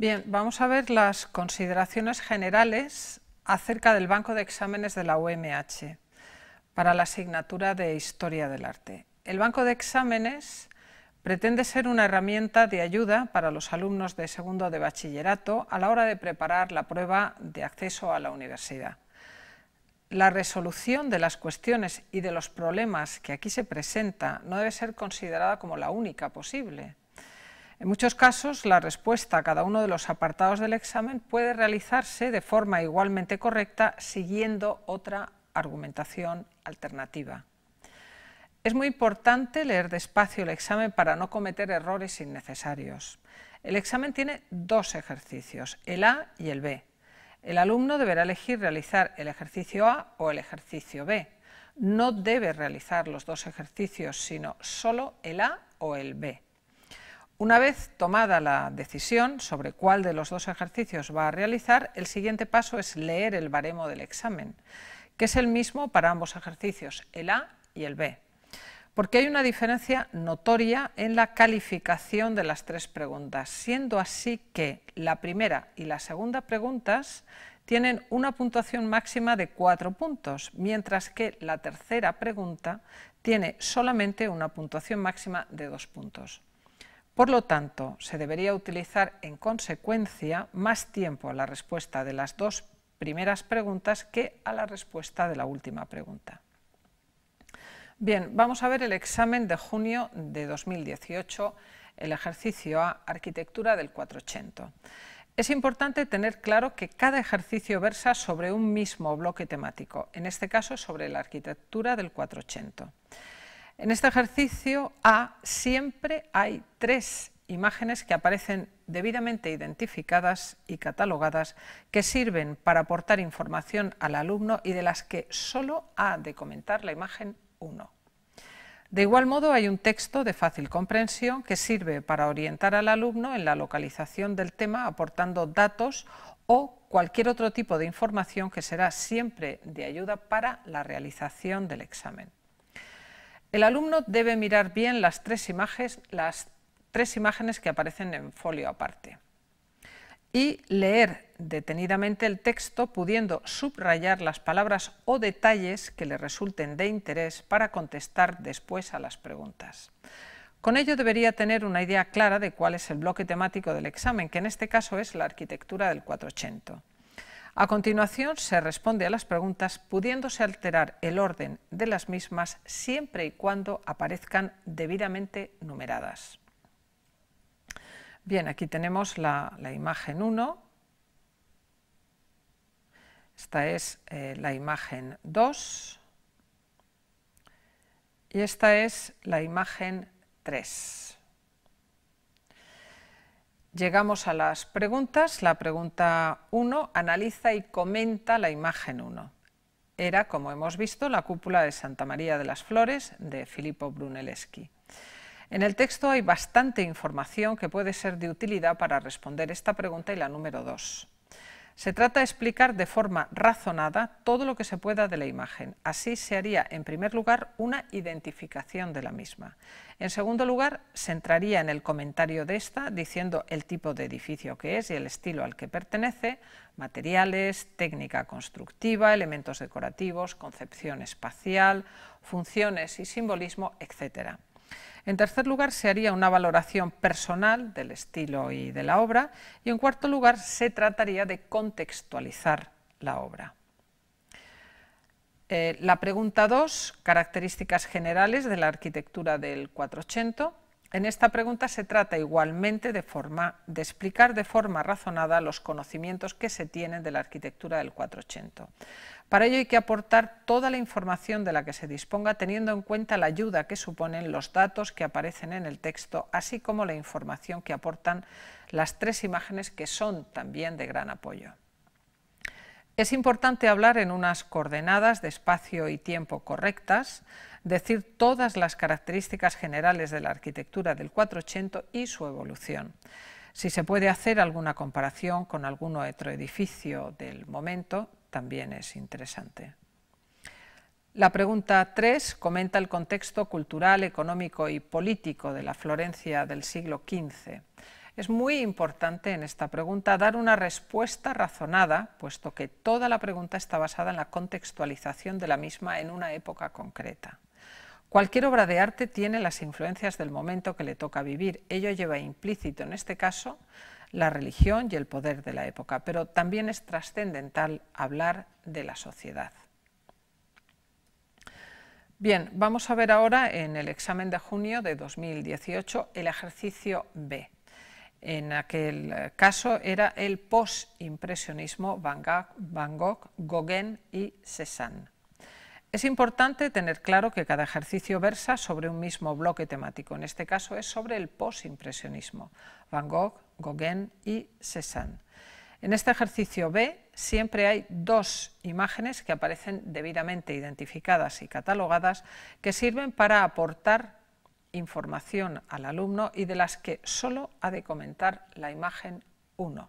Bien, vamos a ver las consideraciones generales acerca del banco de exámenes de la UMH para la asignatura de Historia del Arte. El banco de exámenes pretende ser una herramienta de ayuda para los alumnos de segundo de bachillerato a la hora de preparar la prueba de acceso a la universidad. La resolución de las cuestiones y de los problemas que aquí se presenta no debe ser considerada como la única posible. En muchos casos, la respuesta a cada uno de los apartados del examen puede realizarse de forma igualmente correcta siguiendo otra argumentación alternativa. Es muy importante leer despacio el examen para no cometer errores innecesarios. El examen tiene dos ejercicios, el A y el B. El alumno deberá elegir realizar el ejercicio A o el ejercicio B. No debe realizar los dos ejercicios, sino solo el A o el B. Una vez tomada la decisión sobre cuál de los dos ejercicios va a realizar, el siguiente paso es leer el baremo del examen, que es el mismo para ambos ejercicios, el A y el B, porque hay una diferencia notoria en la calificación de las tres preguntas, siendo así que la primera y la segunda preguntas tienen una puntuación máxima de cuatro puntos, mientras que la tercera pregunta tiene solamente una puntuación máxima de dos puntos. Por lo tanto, se debería utilizar en consecuencia más tiempo a la respuesta de las dos primeras preguntas que a la respuesta de la última pregunta. Bien, vamos a ver el examen de junio de 2018, el ejercicio A, Arquitectura del 480. Es importante tener claro que cada ejercicio versa sobre un mismo bloque temático, en este caso sobre la arquitectura del 480. En este ejercicio A siempre hay tres imágenes que aparecen debidamente identificadas y catalogadas que sirven para aportar información al alumno y de las que solo ha de comentar la imagen 1. De igual modo hay un texto de fácil comprensión que sirve para orientar al alumno en la localización del tema aportando datos o cualquier otro tipo de información que será siempre de ayuda para la realización del examen. El alumno debe mirar bien las tres imágenes, las tres imágenes que aparecen en folio aparte y leer detenidamente el texto pudiendo subrayar las palabras o detalles que le resulten de interés para contestar después a las preguntas. Con ello debería tener una idea clara de cuál es el bloque temático del examen, que en este caso es la arquitectura del 480. A continuación se responde a las preguntas pudiéndose alterar el orden de las mismas siempre y cuando aparezcan debidamente numeradas. Bien, aquí tenemos la, imagen 1, esta es eh, la imagen 2 y esta es la imagen 3. Llegamos a las preguntas. La pregunta 1 analiza y comenta la imagen 1. Era, como hemos visto, la cúpula de Santa María de las Flores de Filippo Brunelleschi. En el texto hay bastante información que puede ser de utilidad para responder esta pregunta y la número 2. Se trata de explicar de forma razonada todo lo que se pueda de la imagen. Así se haría, en primer lugar, una identificación de la misma. En segundo lugar, se entraría en el comentario de esta, diciendo el tipo de edificio que es y el estilo al que pertenece, materiales, técnica constructiva, elementos decorativos, concepción espacial, funciones y simbolismo, etc. En tercer lugar, se haría una valoración personal del estilo y de la obra. Y en cuarto lugar, se trataría de contextualizar la obra. Eh, la pregunta 2, características generales de la arquitectura del 480. En esta pregunta se trata igualmente de, de, explicar de forma razonada los conocimientos que se tienen de la arquitectura del 480. Para ello hay que aportar toda la información de la que se disponga teniendo en cuenta la ayuda que suponen los datos que aparecen en el texto, así como la información que aportan las tres imágenes que son también de gran apoyo. Es importante hablar en unas coordenadas de espacio y tiempo correctas, decir todas las características generales de la arquitectura del 480 y su evolución. Si se puede hacer alguna comparación con algún otro edificio del momento, también es interesante. La pregunta 3 comenta el contexto cultural, económico y político de la Florencia del siglo XV. Es muy importante en esta pregunta dar una respuesta razonada, puesto que toda la pregunta está basada en la contextualización de la misma en una época concreta. Cualquier obra de arte tiene las influencias del momento que le toca vivir. Ello lleva implícito, en este caso, la religión y el poder de la época, pero también es trascendental hablar de la sociedad. Bien, vamos a ver ahora en el examen de junio de 2018 el ejercicio B. En aquel caso era el post-impresionismo Van Gogh, Gauguin y Cézanne. Es importante tener claro que cada ejercicio versa sobre un mismo bloque temático. En este caso es sobre el posimpresionismo, Van Gogh, Gauguin y Cézanne. En este ejercicio B siempre hay dos imágenes que aparecen debidamente identificadas y catalogadas que sirven para aportar información al alumno y de las que solo ha de comentar la imagen 1.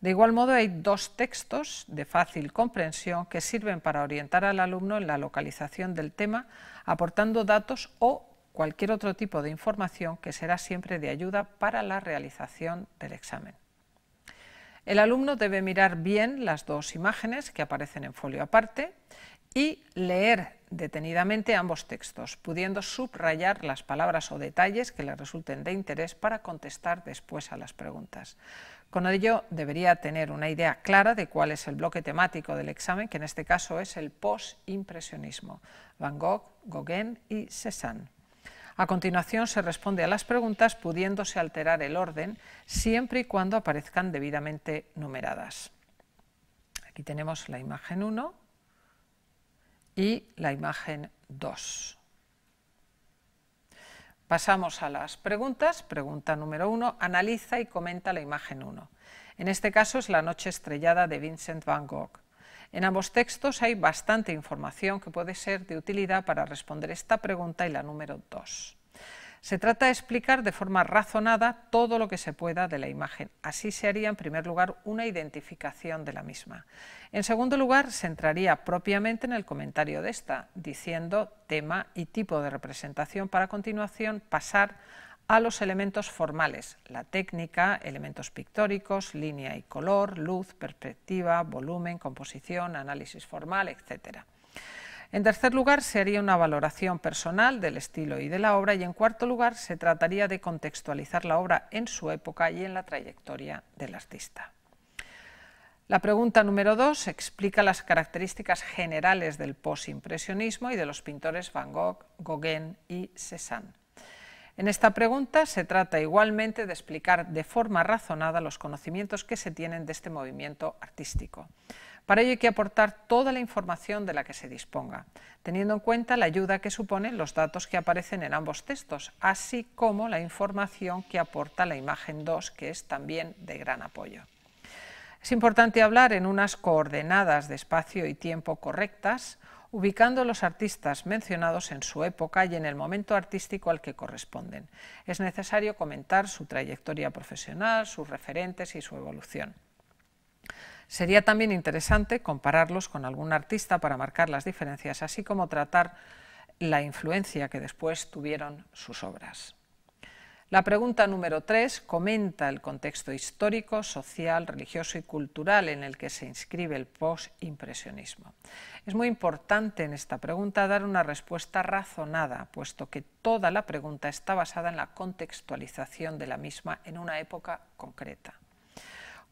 De igual modo, hay dos textos de fácil comprensión que sirven para orientar al alumno en la localización del tema, aportando datos o cualquier otro tipo de información que será siempre de ayuda para la realización del examen. El alumno debe mirar bien las dos imágenes que aparecen en folio aparte y leer detenidamente ambos textos, pudiendo subrayar las palabras o detalles que le resulten de interés para contestar después a las preguntas. Con ello debería tener una idea clara de cuál es el bloque temático del examen, que en este caso es el post-impresionismo, Van Gogh, Gauguin y Cézanne. A continuación se responde a las preguntas pudiéndose alterar el orden siempre y cuando aparezcan debidamente numeradas. Aquí tenemos la imagen 1 y la imagen 2. Pasamos a las preguntas. Pregunta número uno, analiza y comenta la imagen 1. En este caso es la noche estrellada de Vincent van Gogh. En ambos textos hay bastante información que puede ser de utilidad para responder esta pregunta y la número 2. Se trata de explicar de forma razonada todo lo que se pueda de la imagen. Así se haría, en primer lugar, una identificación de la misma. En segundo lugar, se entraría propiamente en el comentario de esta, diciendo tema y tipo de representación para a continuación pasar a los elementos formales, la técnica, elementos pictóricos, línea y color, luz, perspectiva, volumen, composición, análisis formal, etc. En tercer lugar, se haría una valoración personal del estilo y de la obra y en cuarto lugar, se trataría de contextualizar la obra en su época y en la trayectoria del artista. La pregunta número dos explica las características generales del posimpresionismo y de los pintores Van Gogh, Gauguin y Cézanne. En esta pregunta se trata igualmente de explicar de forma razonada los conocimientos que se tienen de este movimiento artístico. Para ello hay que aportar toda la información de la que se disponga, teniendo en cuenta la ayuda que suponen los datos que aparecen en ambos textos, así como la información que aporta la imagen 2, que es también de gran apoyo. Es importante hablar en unas coordenadas de espacio y tiempo correctas, ubicando los artistas mencionados en su época y en el momento artístico al que corresponden. Es necesario comentar su trayectoria profesional, sus referentes y su evolución. Sería también interesante compararlos con algún artista para marcar las diferencias, así como tratar la influencia que después tuvieron sus obras. La pregunta número 3 comenta el contexto histórico, social, religioso y cultural en el que se inscribe el post-impresionismo. Es muy importante en esta pregunta dar una respuesta razonada, puesto que toda la pregunta está basada en la contextualización de la misma en una época concreta.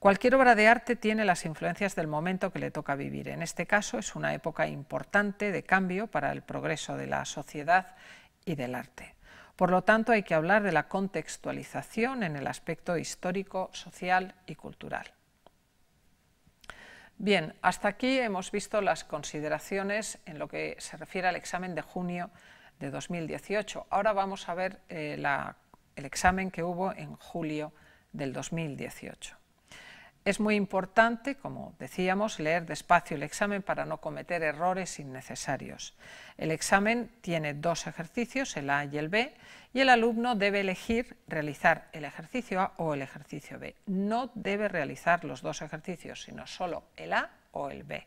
Cualquier obra de arte tiene las influencias del momento que le toca vivir. En este caso es una época importante de cambio para el progreso de la sociedad y del arte. Por lo tanto, hay que hablar de la contextualización en el aspecto histórico, social y cultural. Bien, hasta aquí hemos visto las consideraciones en lo que se refiere al examen de junio de 2018. Ahora vamos a ver eh, el examen que hubo en julio del 2018. Es muy importante, como decíamos, leer despacio el examen para no cometer errores innecesarios. El examen tiene dos ejercicios, el A y el B, y el alumno debe elegir realizar el ejercicio A o el ejercicio B. No debe realizar los dos ejercicios, sino solo el A o el B.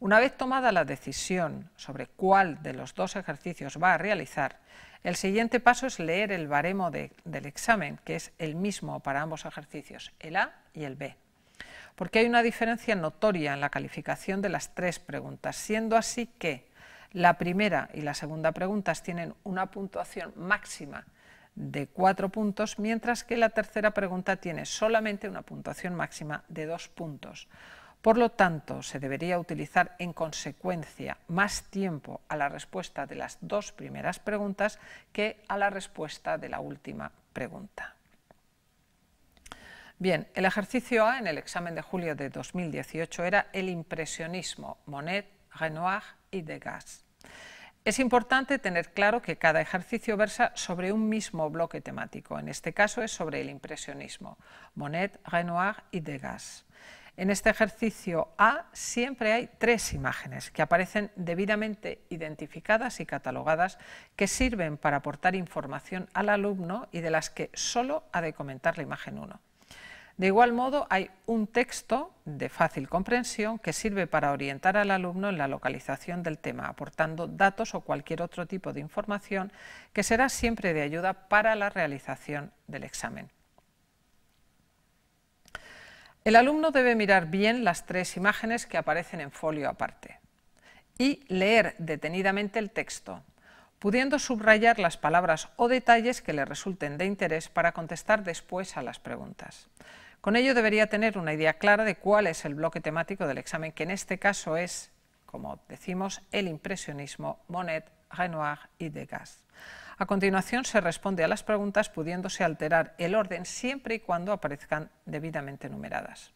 Una vez tomada la decisión sobre cuál de los dos ejercicios va a realizar, el siguiente paso es leer el baremo del examen, que es el mismo para ambos ejercicios, el A y el B. Porque hay una diferencia notoria en la calificación de las tres preguntas, siendo así que la primera y la segunda preguntas tienen una puntuación máxima de cuatro puntos, mientras que la tercera pregunta tiene solamente una puntuación máxima de dos puntos. Por lo tanto, se debería utilizar en consecuencia más tiempo a la respuesta de las dos primeras preguntas que a la respuesta de la última pregunta. Bien, el ejercicio A en el examen de julio de 2018 era el impresionismo, Monet, Renoir y Degas. Es importante tener claro que cada ejercicio versa sobre un mismo bloque temático, en este caso es sobre el impresionismo, Monet, Renoir y Degas. En este ejercicio A siempre hay tres imágenes que aparecen debidamente identificadas y catalogadas que sirven para aportar información al alumno y de las que solo ha de comentar la imagen 1. De igual modo, hay un texto de fácil comprensión que sirve para orientar al alumno en la localización del tema, aportando datos o cualquier otro tipo de información que será siempre de ayuda para la realización del examen. El alumno debe mirar bien las tres imágenes que aparecen en folio aparte y leer detenidamente el texto, pudiendo subrayar las palabras o detalles que le resulten de interés para contestar después a las preguntas. Con ello debería tener una idea clara de cuál es el bloque temático del examen, que en este caso es, como decimos, el impresionismo, Monet, Renoir y Degas. A continuación se responde a las preguntas pudiéndose alterar el orden siempre y cuando aparezcan debidamente numeradas.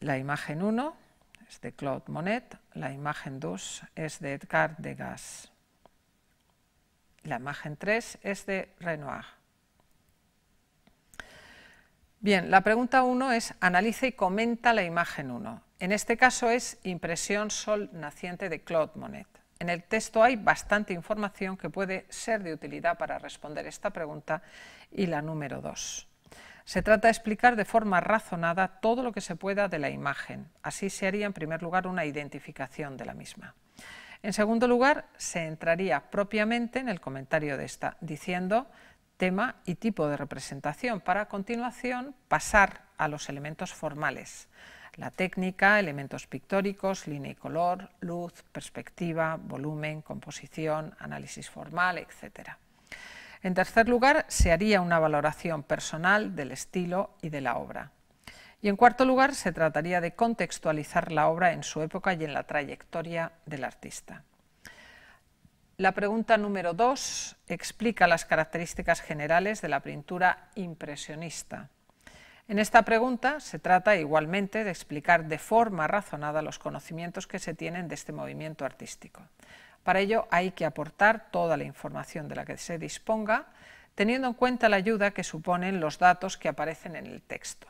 La imagen 1 es de Claude Monet, la imagen 2 es de Edgar Degas. La imagen 3 es de Renoir. Bien, la pregunta 1 es analiza y comenta la imagen 1. En este caso es impresión sol naciente de Claude Monet. En el texto hay bastante información que puede ser de utilidad para responder esta pregunta y la número dos. Se trata de explicar de forma razonada todo lo que se pueda de la imagen. Así se haría en primer lugar una identificación de la misma. En segundo lugar, se entraría propiamente en el comentario de esta, diciendo tema y tipo de representación, para a continuación pasar a los elementos formales la técnica, elementos pictóricos, línea y color, luz, perspectiva, volumen, composición, análisis formal, etc. En tercer lugar, se haría una valoración personal del estilo y de la obra. Y en cuarto lugar, se trataría de contextualizar la obra en su época y en la trayectoria del artista. La pregunta número dos explica las características generales de la pintura impresionista. En esta pregunta se trata igualmente de explicar de forma razonada los conocimientos que se tienen de este movimiento artístico. Para ello hay que aportar toda la información de la que se disponga, teniendo en cuenta la ayuda que suponen los datos que aparecen en el texto,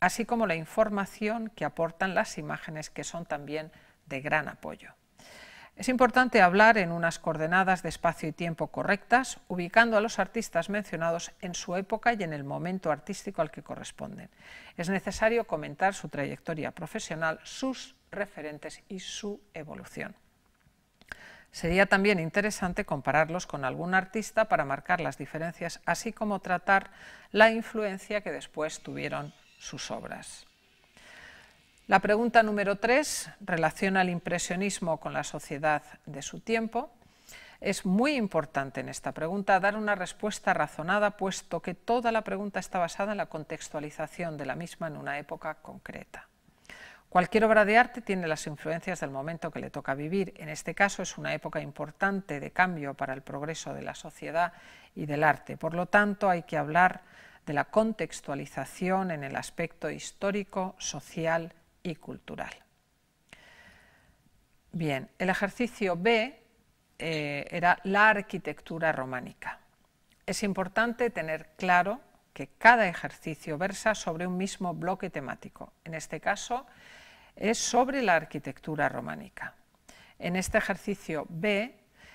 así como la información que aportan las imágenes que son también de gran apoyo. Es importante hablar en unas coordenadas de espacio y tiempo correctas, ubicando a los artistas mencionados en su época y en el momento artístico al que corresponden. Es necesario comentar su trayectoria profesional, sus referentes y su evolución. Sería también interesante compararlos con algún artista para marcar las diferencias, así como tratar la influencia que después tuvieron sus obras. La pregunta número tres relaciona el impresionismo con la sociedad de su tiempo. Es muy importante en esta pregunta dar una respuesta razonada, puesto que toda la pregunta está basada en la contextualización de la misma en una época concreta. Cualquier obra de arte tiene las influencias del momento que le toca vivir. En este caso es una época importante de cambio para el progreso de la sociedad y del arte. Por lo tanto, hay que hablar de la contextualización en el aspecto histórico, social y cultural. Bien, el ejercicio B eh, era la arquitectura románica. Es importante tener claro que cada ejercicio versa sobre un mismo bloque temático. En este caso es sobre la arquitectura románica. En este ejercicio B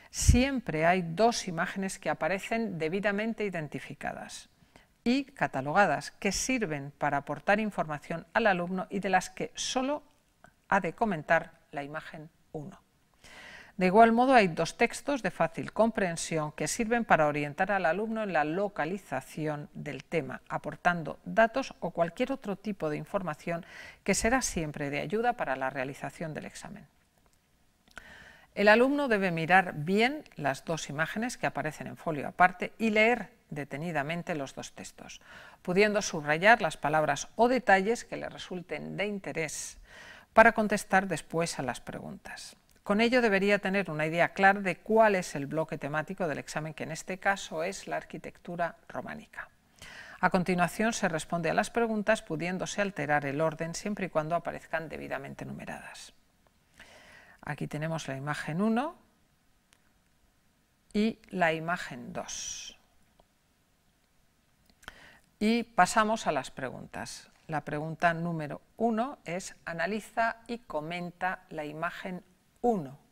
siempre hay dos imágenes que aparecen debidamente identificadas y catalogadas que sirven para aportar información al alumno y de las que solo ha de comentar la imagen 1. De igual modo, hay dos textos de fácil comprensión que sirven para orientar al alumno en la localización del tema, aportando datos o cualquier otro tipo de información que será siempre de ayuda para la realización del examen. El alumno debe mirar bien las dos imágenes que aparecen en folio aparte y leer detenidamente los dos textos, pudiendo subrayar las palabras o detalles que le resulten de interés para contestar después a las preguntas. Con ello debería tener una idea clara de cuál es el bloque temático del examen, que en este caso es la arquitectura románica. A continuación se responde a las preguntas pudiéndose alterar el orden siempre y cuando aparezcan debidamente numeradas. Aquí tenemos la imagen 1 y la imagen 2. Y pasamos a las preguntas. La pregunta número 1 es analiza y comenta la imagen 1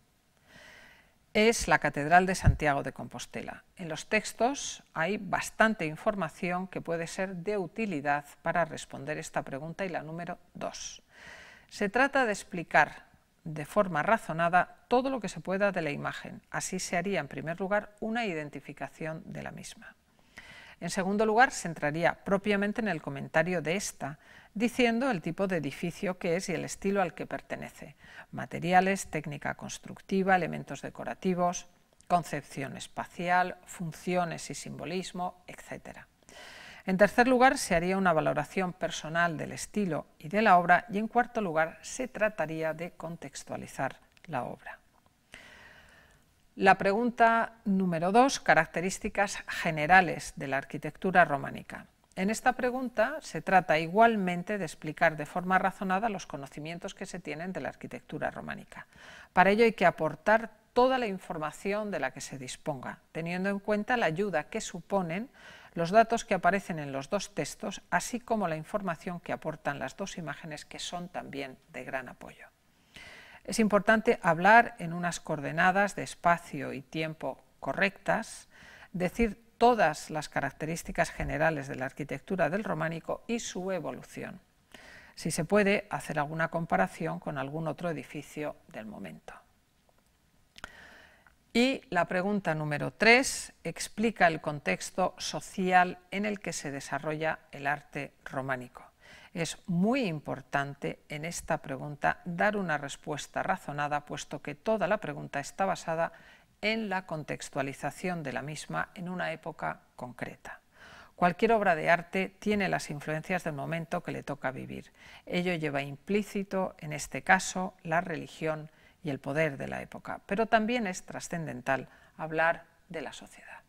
es la Catedral de Santiago de Compostela. En los textos hay bastante información que puede ser de utilidad para responder esta pregunta y la número 2. Se trata de explicar de forma razonada todo lo que se pueda de la imagen. Así se haría, en primer lugar, una identificación de la misma. En segundo lugar, se entraría propiamente en el comentario de esta, diciendo el tipo de edificio que es y el estilo al que pertenece, materiales, técnica constructiva, elementos decorativos, concepción espacial, funciones y simbolismo, etc. En tercer lugar, se haría una valoración personal del estilo y de la obra y en cuarto lugar, se trataría de contextualizar la obra. La pregunta número dos, características generales de la arquitectura románica. En esta pregunta se trata igualmente de explicar de forma razonada los conocimientos que se tienen de la arquitectura románica. Para ello hay que aportar toda la información de la que se disponga, teniendo en cuenta la ayuda que suponen los datos que aparecen en los dos textos, así como la información que aportan las dos imágenes que son también de gran apoyo. Es importante hablar en unas coordenadas de espacio y tiempo correctas, decir todas las características generales de la arquitectura del románico y su evolución. Si se puede, hacer alguna comparación con algún otro edificio del momento. Y la pregunta número tres explica el contexto social en el que se desarrolla el arte románico. Es muy importante en esta pregunta dar una respuesta razonada, puesto que toda la pregunta está basada en la contextualización de la misma en una época concreta. Cualquier obra de arte tiene las influencias del momento que le toca vivir. Ello lleva implícito, en este caso, la religión y el poder de la época, pero también es trascendental hablar de la sociedad.